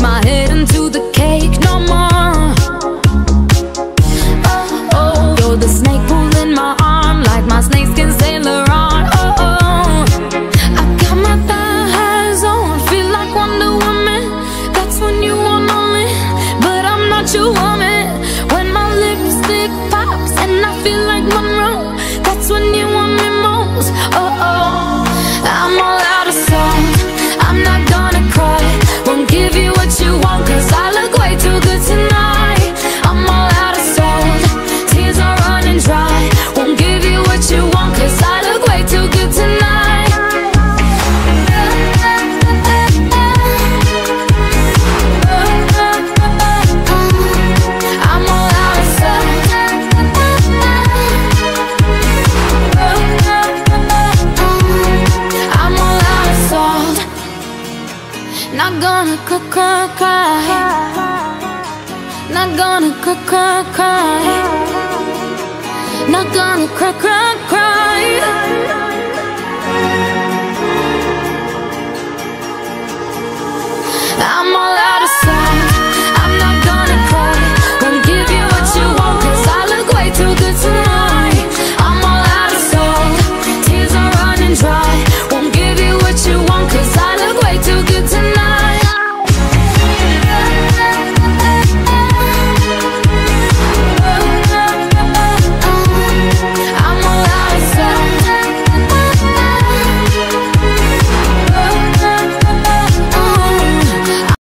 my head into the cake no more oh. oh, oh. You're the snake pulling my arm like my snakeskin oh, oh. I got my thigh highs on, feel like Wonder Woman That's when you want but I'm not your Not gonna cry, cry cry. Not gonna cry, cry, cry Not gonna cry, cry, cry